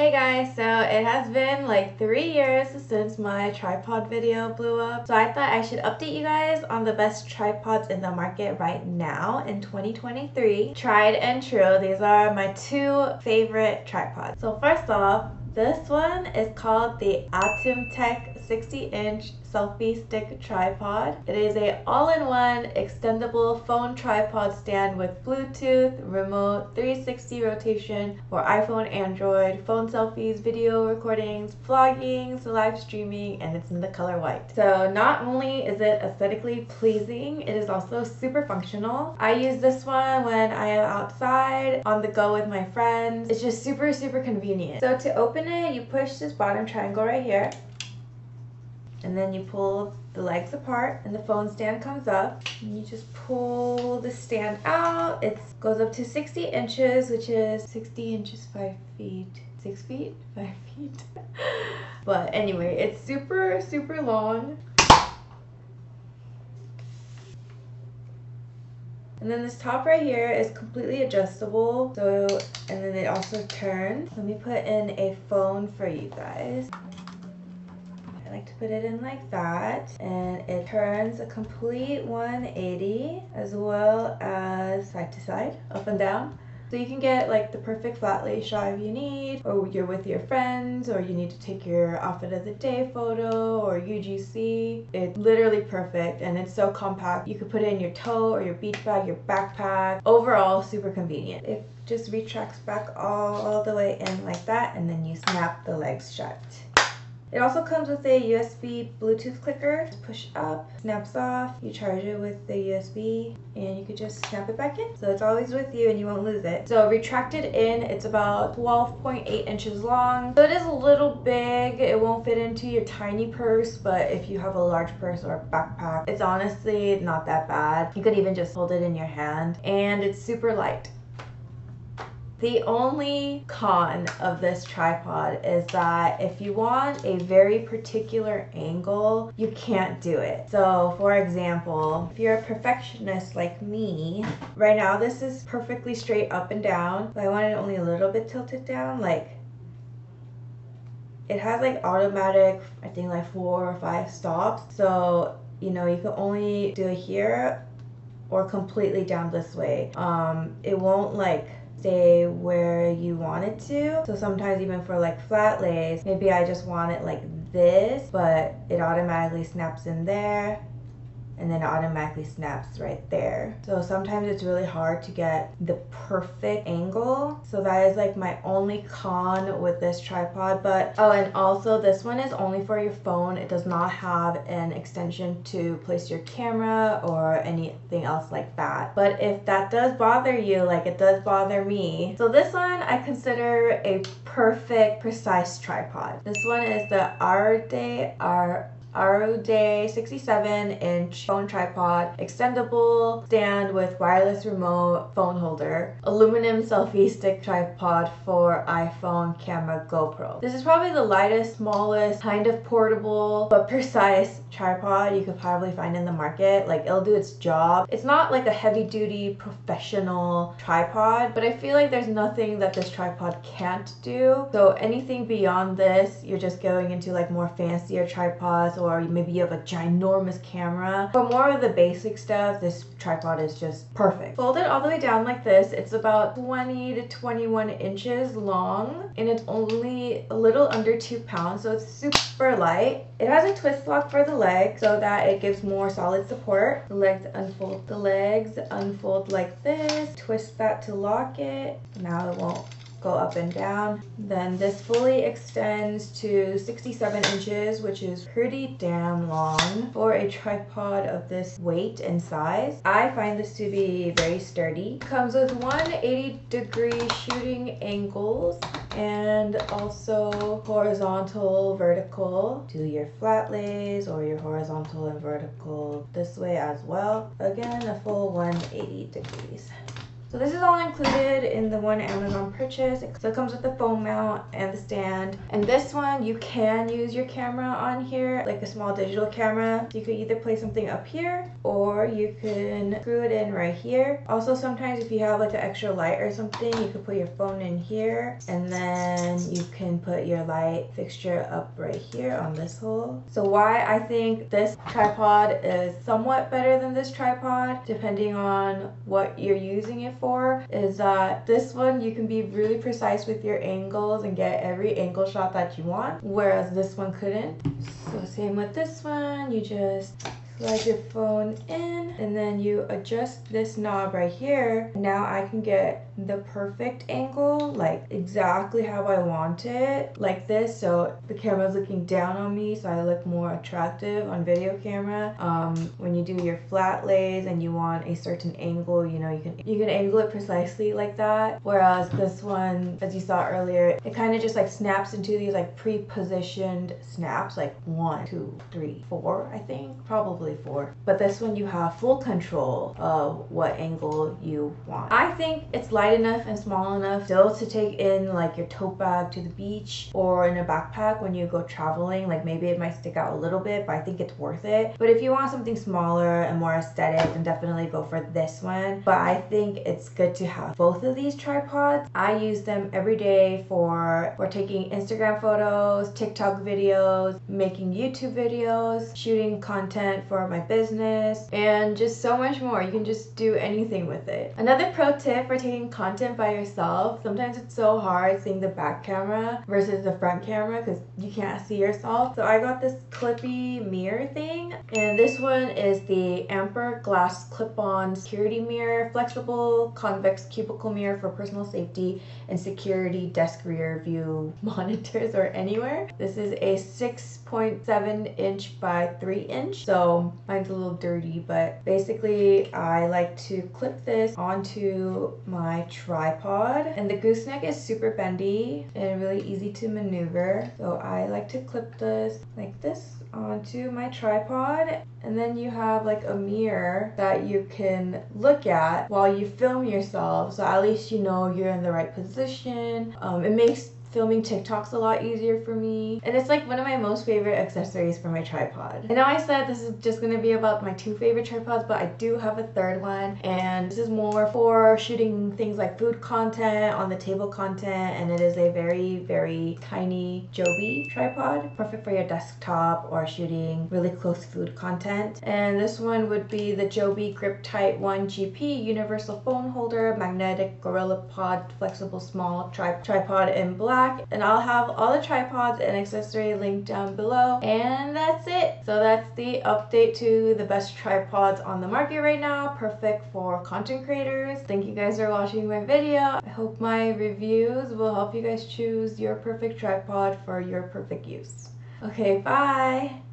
Hey guys, so it has been like three years since my tripod video blew up. So I thought I should update you guys on the best tripods in the market right now in 2023. Tried and true, these are my two favorite tripods. So first off, this one is called the Atumtek 60 inch selfie stick tripod. It is a all-in-one extendable phone tripod stand with Bluetooth, remote 360 rotation for iPhone, Android, phone selfies, video recordings, vlogging, live streaming, and it's in the color white. So not only is it aesthetically pleasing, it is also super functional. I use this one when I am outside, on the go with my friends. It's just super, super convenient. So to open it, you push this bottom triangle right here and then you pull the legs apart and the phone stand comes up and you just pull the stand out it goes up to 60 inches which is 60 inches 5 feet 6 feet 5 feet but anyway it's super super long And then this top right here is completely adjustable. So, and then it also turns. Let me put in a phone for you guys. Like to put it in like that and it turns a complete 180 as well as side to side, up and down. So you can get like the perfect flat lay shot if you need, or you're with your friends, or you need to take your outfit of the day photo or UGC. It's literally perfect and it's so compact. You could put it in your tote or your beach bag, your backpack. Overall, super convenient. It just retracts back all the way in like that and then you snap the legs shut. It also comes with a USB Bluetooth clicker. Push up, snaps off, you charge it with the USB, and you could just snap it back in. So it's always with you and you won't lose it. So retracted in, it's about 12.8 inches long. So it is a little big. It won't fit into your tiny purse, but if you have a large purse or a backpack, it's honestly not that bad. You could even just hold it in your hand, and it's super light. The only con of this tripod is that if you want a very particular angle, you can't do it. So for example, if you're a perfectionist like me, right now this is perfectly straight up and down, but I want it only a little bit tilted down, like it has like automatic, I think like four or five stops. So, you know, you can only do it here or completely down this way. Um, it won't like stay where you want it to. So sometimes even for like flat lays, maybe I just want it like this, but it automatically snaps in there and then it automatically snaps right there. So sometimes it's really hard to get the perfect angle. So that is like my only con with this tripod. But oh, and also this one is only for your phone. It does not have an extension to place your camera or anything else like that. But if that does bother you, like it does bother me. So this one I consider a perfect precise tripod. This one is the Arde R Aureday 67 inch phone tripod, extendable stand with wireless remote phone holder, aluminum selfie stick tripod for iPhone camera GoPro. This is probably the lightest, smallest, kind of portable but precise tripod you could probably find in the market. Like it'll do its job. It's not like a heavy duty professional tripod, but I feel like there's nothing that this tripod can't do. So anything beyond this, you're just going into like more fancier tripods or maybe you have a ginormous camera. For more of the basic stuff, this tripod is just perfect. Fold it all the way down like this. It's about 20 to 21 inches long and it's only a little under two pounds, so it's super light. It has a twist lock for the leg so that it gives more solid support. The legs unfold. The legs unfold like this. Twist that to lock it. Now it won't go up and down. Then this fully extends to 67 inches, which is pretty damn long for a tripod of this weight and size. I find this to be very sturdy. Comes with 180 degree shooting angles and also horizontal, vertical. Do your flat lays or your horizontal and vertical this way as well. Again, a full 180 degrees. So this is all included in the one Amazon purchase. So it comes with the phone mount and the stand. And this one, you can use your camera on here, like a small digital camera. You could either place something up here or you can screw it in right here. Also, sometimes if you have like an extra light or something, you could put your phone in here and then you can put your light fixture up right here on this hole. So why I think this tripod is somewhat better than this tripod, depending on what you're using it for is that this one you can be really precise with your angles and get every angle shot that you want, whereas this one couldn't. So same with this one, you just slide your phone in and then you adjust this knob right here. Now I can get the perfect angle, like exactly how I want it, like this. So the camera's looking down on me, so I look more attractive on video camera. Um, when you do your flat lays and you want a certain angle, you know, you can you can angle it precisely like that. Whereas this one, as you saw earlier, it kind of just like snaps into these like pre-positioned snaps, like one, two, three, four, I think, probably four. But this one you have full control of what angle you want. I think it's light enough and small enough still to take in like your tote bag to the beach or in a backpack when you go traveling. Like maybe it might stick out a little bit, but I think it's worth it. But if you want something smaller and more aesthetic, then definitely go for this one. But I think it's good to have both of these tripods. I use them every day for for taking Instagram photos, TikTok videos, making YouTube videos, shooting content for my business, and just so much more. You can just do anything with it. Another pro tip for taking content by yourself, sometimes it's so hard seeing the back camera versus the front camera because you can't see yourself. So I got this clippy mirror thing, and this one is the Ampper Glass Clip-On Security Mirror, flexible convex cubicle mirror for personal safety and security desk rear view monitors or anywhere. This is a 6.7 inch by 3 inch, so mine's a little dirty, but basically I like to clip this onto my tripod. And the gooseneck is super bendy and really easy to maneuver. So I like to clip this like this onto my tripod. And then you have like a mirror that you can look at while you film yourself. So at least you know you're in the right position. Um, it makes filming TikToks a lot easier for me. And it's like one of my most favorite accessories for my tripod. I know I said this is just gonna be about my two favorite tripods, but I do have a third one. And this is more for shooting things like food content, on the table content, and it is a very, very tiny Joby tripod. Perfect for your desktop or shooting really close food content. And this one would be the Joby Grip Tight 1 GP Universal Phone Holder, Magnetic Gorilla Pod Flexible Small tri Tripod in and I'll have all the tripods and accessory linked down below. And that's it. So that's the update to the best tripods on the market right now perfect for content creators. Thank you guys for watching my video. I hope my reviews will help you guys choose your perfect tripod for your perfect use. Okay bye